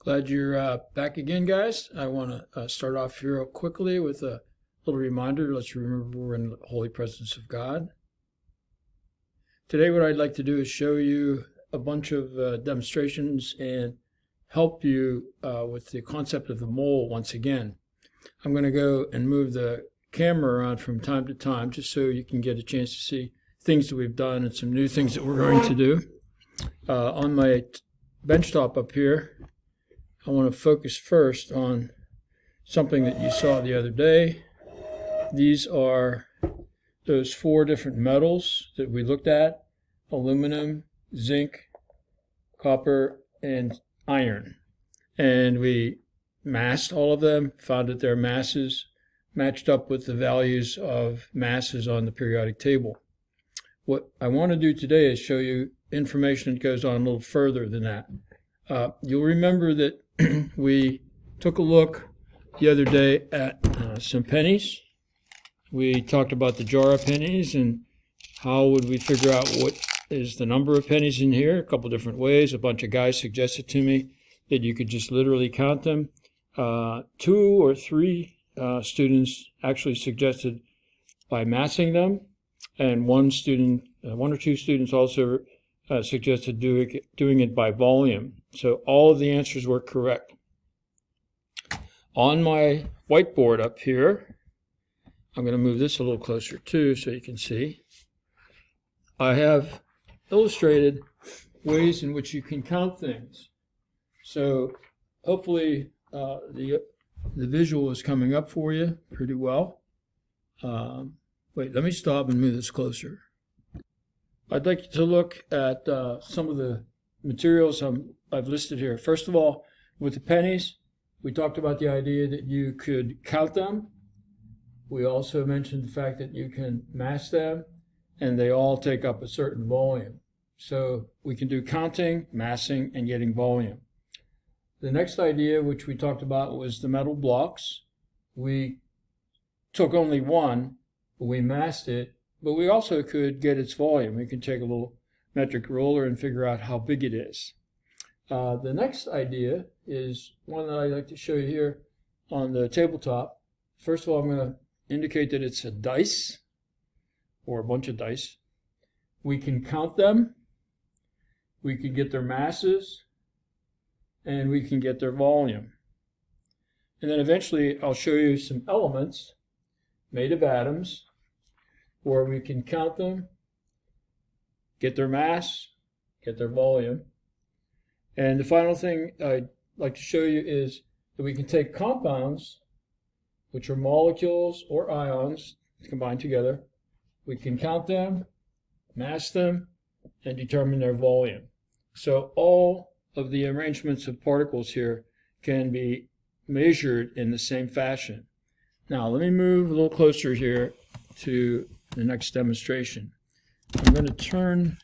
Glad you're uh, back again, guys. I want to uh, start off here real quickly with a little reminder. Let's remember we're in the holy presence of God. Today, what I'd like to do is show you a bunch of uh, demonstrations and help you uh, with the concept of the mole once again. I'm going to go and move the camera around from time to time just so you can get a chance to see things that we've done and some new things that we're going to do. Uh, on my benchtop up here, I want to focus first on something that you saw the other day. These are those four different metals that we looked at, aluminum, zinc, copper, and iron. And we massed all of them, found that their masses matched up with the values of masses on the periodic table. What I want to do today is show you information that goes on a little further than that. Uh, you'll remember that we took a look the other day at uh, some pennies. We talked about the jar of pennies and how would we figure out what is the number of pennies in here. A couple different ways. A bunch of guys suggested to me that you could just literally count them. Uh, two or three uh, students actually suggested by massing them, and one student, uh, one or two students also uh, suggested doing it, doing it by volume. So all of the answers were correct. On my whiteboard up here, I'm going to move this a little closer too so you can see. I have illustrated ways in which you can count things. So hopefully uh, the, the visual is coming up for you pretty well. Um, wait, let me stop and move this closer. I'd like you to look at uh, some of the materials i have listed here. First of all, with the pennies, we talked about the idea that you could count them. We also mentioned the fact that you can mass them, and they all take up a certain volume. So we can do counting, massing, and getting volume. The next idea, which we talked about, was the metal blocks. We took only one, but we massed it, but we also could get its volume. We can take a little metric ruler and figure out how big it is. Uh, the next idea is one that I'd like to show you here on the tabletop. First of all, I'm going to indicate that it's a dice or a bunch of dice. We can count them. We can get their masses and we can get their volume. And then eventually I'll show you some elements made of atoms where we can count them get their mass, get their volume. And the final thing I'd like to show you is that we can take compounds, which are molecules or ions combined together. We can count them, mass them, and determine their volume. So all of the arrangements of particles here can be measured in the same fashion. Now let me move a little closer here to the next demonstration. I'm going to turn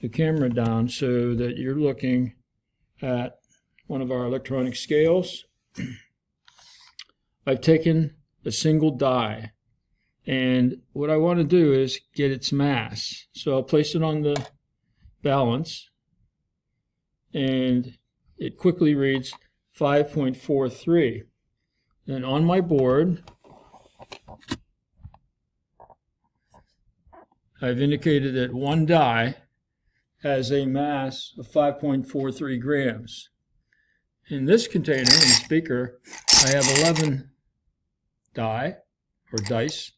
the camera down so that you're looking at one of our electronic scales. I've taken a single die and what I want to do is get its mass. So I'll place it on the balance and it quickly reads 5.43. And on my board, I've indicated that one die has a mass of 5.43 grams. In this container, in the beaker, I have 11 die or dice.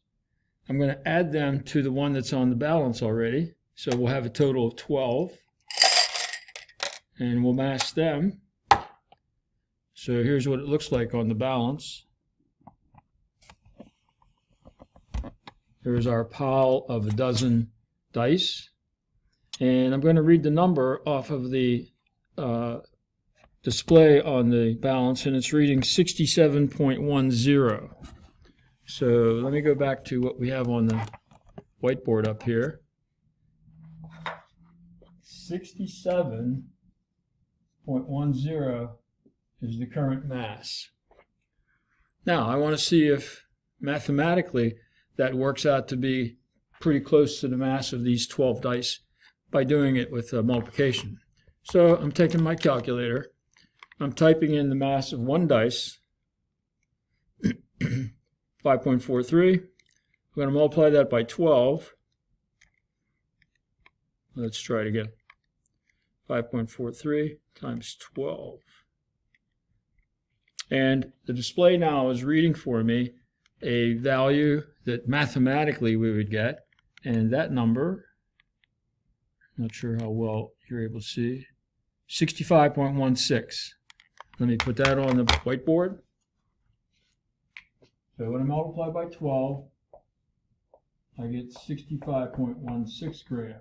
I'm going to add them to the one that's on the balance already. So we'll have a total of 12. And we'll mass them. So here's what it looks like on the balance. Here's our pile of a dozen dice. And I'm going to read the number off of the uh, display on the balance, and it's reading 67.10. So let me go back to what we have on the whiteboard up here. 67.10 is the current mass. Now, I want to see if mathematically that works out to be pretty close to the mass of these 12 dice by doing it with uh, multiplication. So I'm taking my calculator I'm typing in the mass of one dice, 5.43. I'm going to multiply that by 12. Let's try it again. 5.43 times 12. And the display now is reading for me a value that mathematically we would get. And that number, not sure how well you're able to see, 65.16. Let me put that on the whiteboard. So when I multiply by 12, I get 65.16 grams.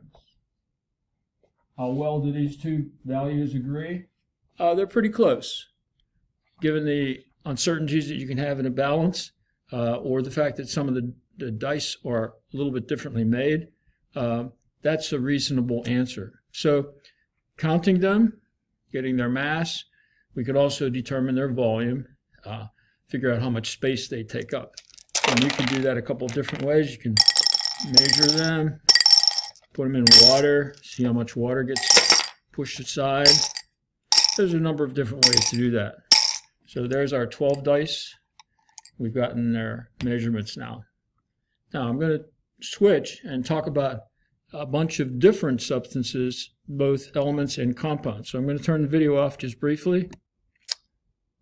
How well do these two values agree? Uh, they're pretty close. Given the uncertainties that you can have in a balance, uh, or the fact that some of the, the, dice are a little bit differently made, uh, that's a reasonable answer. So counting them, getting their mass, we could also determine their volume, uh, figure out how much space they take up. And you can do that a couple different ways. You can measure them, put them in water, see how much water gets pushed aside. There's a number of different ways to do that. So there's our 12 dice. We've gotten their measurements now. Now I'm going to switch and talk about a bunch of different substances, both elements and compounds. So I'm going to turn the video off just briefly.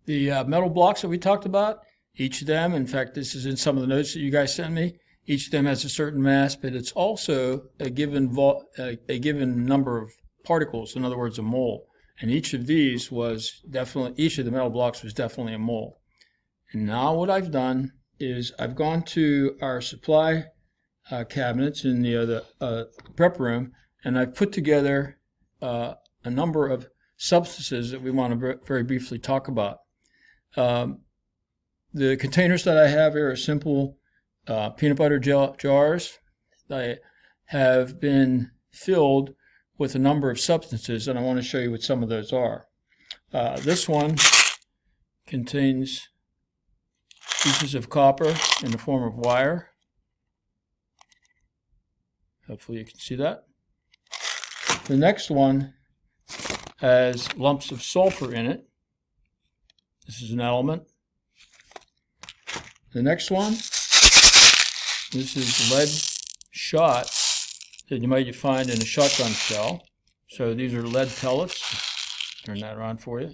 The uh, metal blocks that we talked about, each of them, in fact, this is in some of the notes that you guys sent me, each of them has a certain mass, but it's also a given, a, a given number of particles, in other words, a mole. And each of these was definitely, each of the metal blocks was definitely a mole. And now what I've done is I've gone to our supply uh, cabinets in the, uh, uh, prep room, and I've put together uh, a number of substances that we want to very briefly talk about. Um, the containers that I have here are simple uh, peanut butter jars. They have been filled with a number of substances, and I want to show you what some of those are. Uh, this one contains pieces of copper in the form of wire. Hopefully you can see that. The next one has lumps of sulfur in it. This is an element. The next one, this is lead shot that you might find in a shotgun shell. So these are lead pellets. Turn that around for you.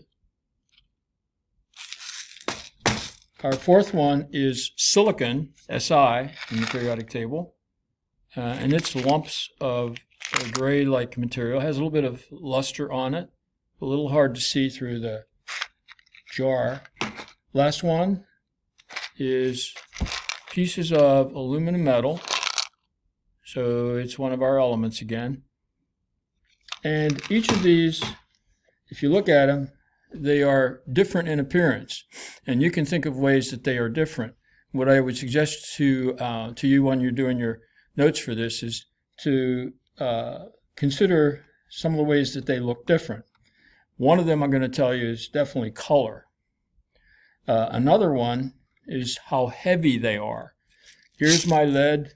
Our fourth one is silicon, Si, in the periodic table. Uh, and it's lumps of gray-like material. It has a little bit of luster on it. A little hard to see through the jar. Last one is pieces of aluminum metal. So it's one of our elements again. And each of these, if you look at them, they are different in appearance. And you can think of ways that they are different. What I would suggest to, uh, to you when you're doing your notes for this is to uh, consider some of the ways that they look different. One of them I'm going to tell you is definitely color. Uh, another one is how heavy they are. Here's my lead,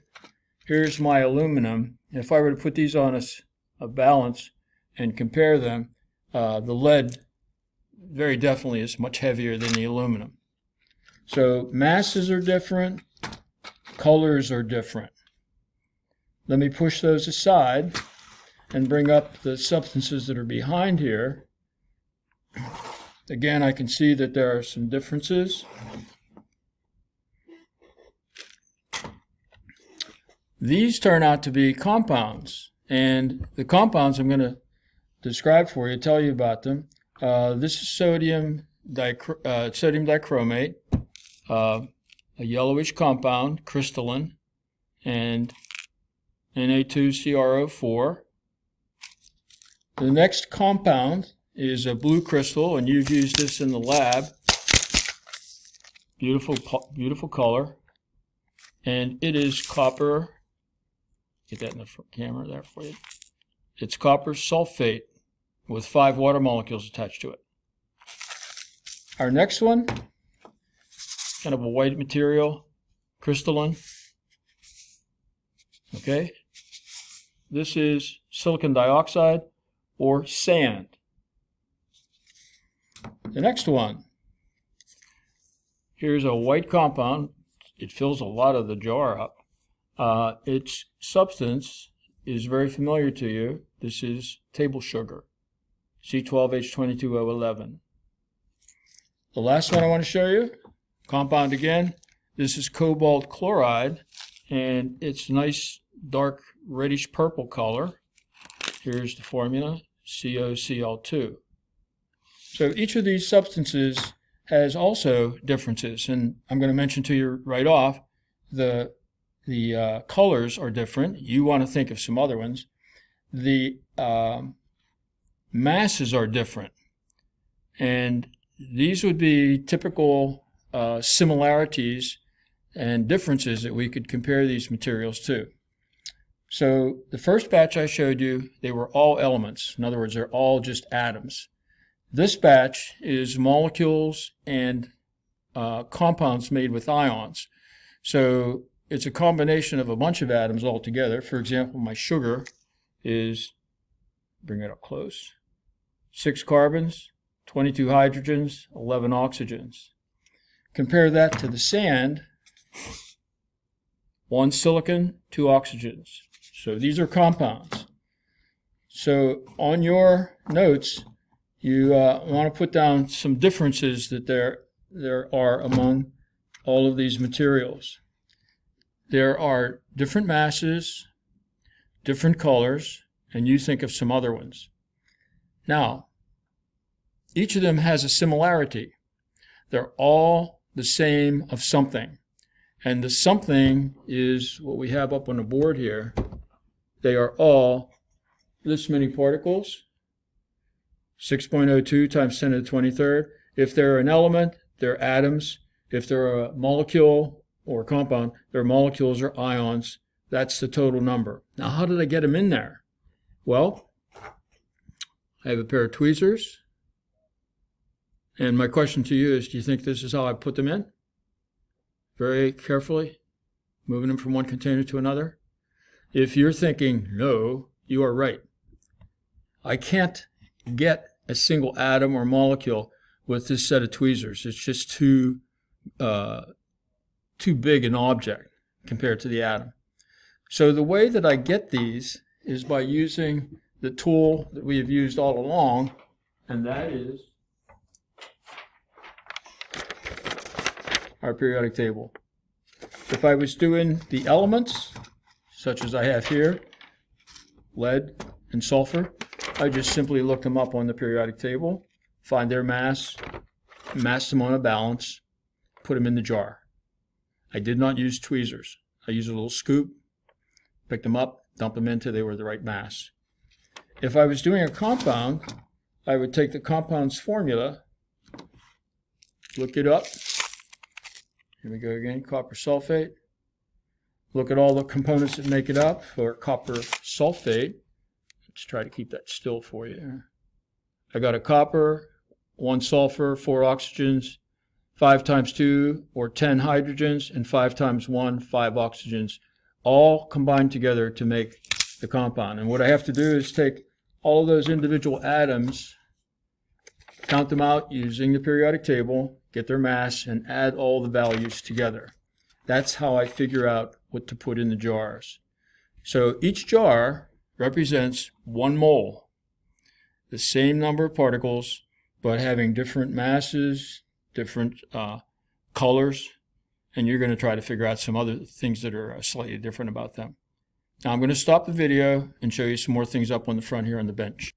here's my aluminum. If I were to put these on a, a balance and compare them, uh, the lead very definitely is much heavier than the aluminum. So masses are different, colors are different. Let me push those aside and bring up the substances that are behind here. Again, I can see that there are some differences. These turn out to be compounds, and the compounds I'm going to describe for you, tell you about them. Uh, this is sodium, uh, sodium dichromate, uh, a yellowish compound, crystalline, and Na2CrO4. The next compound is a blue crystal, and you've used this in the lab. Beautiful, beautiful color. And it is copper. Get that in the camera there for you. It's copper sulfate with five water molecules attached to it. Our next one, kind of a white material, crystalline. Okay. This is silicon dioxide or sand. The next one. Here's a white compound. It fills a lot of the jar up. Uh, its substance is very familiar to you. This is table sugar, C12H22O11. The last one I want to show you, compound again. This is cobalt chloride, and it's a nice dark reddish purple color. Here's the formula, COCl2. So each of these substances has also differences, and I'm going to mention to you right off, the, the uh, colors are different. You want to think of some other ones. The um, masses are different, and these would be typical uh, similarities and differences that we could compare these materials to. So the first batch I showed you, they were all elements. In other words, they're all just atoms. This batch is molecules and uh, compounds made with ions. So it's a combination of a bunch of atoms all together. For example, my sugar is, bring it up close, six carbons, 22 hydrogens, 11 oxygens. Compare that to the sand, one silicon, two oxygens. So these are compounds. So on your notes, you uh, want to put down some differences that there, there are among all of these materials. There are different masses, different colors, and you think of some other ones. Now, each of them has a similarity. They're all the same of something. And the something is what we have up on the board here. They are all this many particles, 6.02 times 10 to the 23rd. If they're an element, they're atoms. If they're a molecule or a compound, they're molecules or ions. That's the total number. Now, how did I get them in there? Well, I have a pair of tweezers. And my question to you is, do you think this is how I put them in? Very carefully, moving them from one container to another? If you're thinking, no, you are right. I can't get a single atom or molecule with this set of tweezers. It's just too, uh, too big an object compared to the atom. So the way that I get these is by using the tool that we have used all along, and that is our periodic table. If I was doing the elements, such as I have here, lead and sulfur, I just simply look them up on the periodic table, find their mass, mass them on a balance, put them in the jar. I did not use tweezers. I used a little scoop, pick them up, dump them into, they were the right mass. If I was doing a compound, I would take the compound's formula, look it up. Here we go again, copper sulfate, Look at all the components that make it up for copper sulfate. Let's try to keep that still for you. I got a copper, one sulfur, four oxygens, five times two or 10 hydrogens, and five times one, five oxygens, all combined together to make the compound. And what I have to do is take all those individual atoms, count them out using the periodic table, get their mass, and add all the values together. That's how I figure out what to put in the jars. So each jar represents one mole, the same number of particles, but having different masses, different uh, colors, and you're going to try to figure out some other things that are slightly different about them. Now I'm going to stop the video and show you some more things up on the front here on the bench.